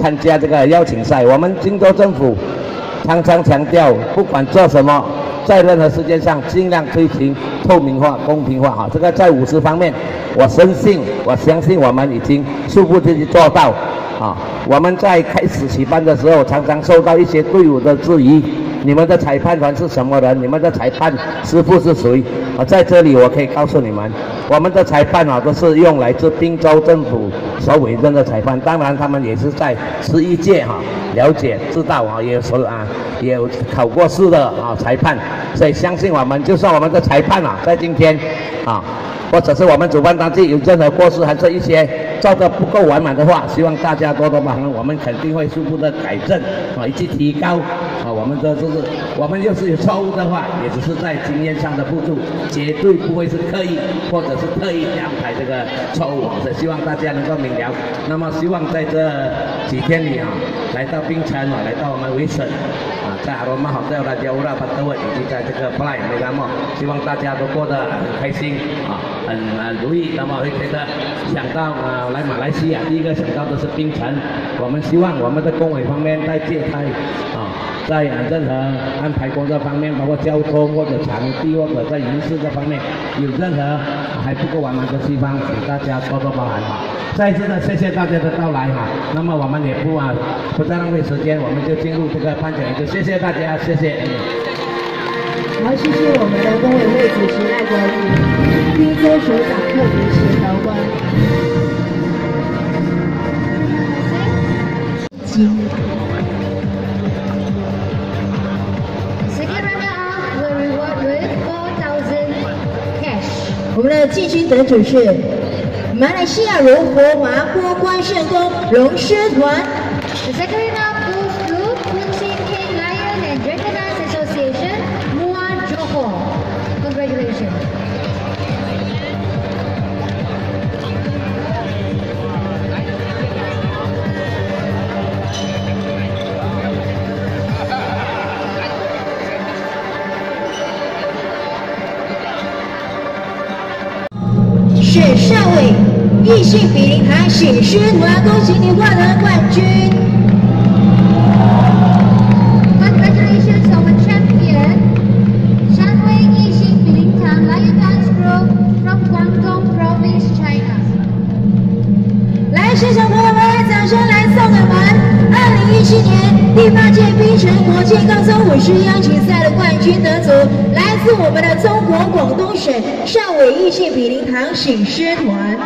参加这个邀请赛。我们荆州政府常常强调，不管做什么，在任何时间上尽量推行透明化、公平化。哈，这个在五十方面，我深信，我相信我们已经初步地去做到。啊，我们在开始起班的时候，常常受到一些队伍的质疑。你们的裁判团是什么人？你们的裁判师傅是谁？啊，在这里我可以告诉你们，我们的裁判啊都是用来自滨州政府所委任的裁判，当然他们也是在十一届哈了解知道啊，也是啊也有考过试的啊裁判，所以相信我们，就算我们的裁判啊在今天啊。或者是我们主办单位有任何过失，还是一些做的不够完满的话，希望大家多多帮忙，我们肯定会逐步的改正啊，以及提高啊，我们的就是我们要是有错误的话，也只是在经验上的辅助，绝对不会是刻意或者是特意安排这个错误，所以希望大家能够明了。那么希望在这几天里啊，来到冰城啊，来到我们维省。在阿罗曼好在大家乌拉巴德位以及在这个布莱梅拉莫，希望大家都过得很开心啊，很如意。那么会觉得想到啊来马来西亚，第一个想到的是槟城。我们希望我们的工委方面在借开啊，在任何安排工作方面，包括交通或者场地或者在仪式这方面，有任何还不够完满的地方，请大家多多包涵哈。再次的谢谢大家的到来哈，那么我们也不啊不再浪费时间，我们就进入这个颁奖仪式。谢谢大家，谢谢。好，谢谢我们的工委会主席赖国义，滨州首长特别我们的冠军得主是马来西亚柔佛麻坡光圣宫龙狮团，有谁可以呢？是上位异性比邻台醒狮团，恭喜你获得冠军。第八届冰城国际高中舞狮邀请赛的冠军得主，来自我们的中国广东省汕尾艺兴比邻堂醒狮团。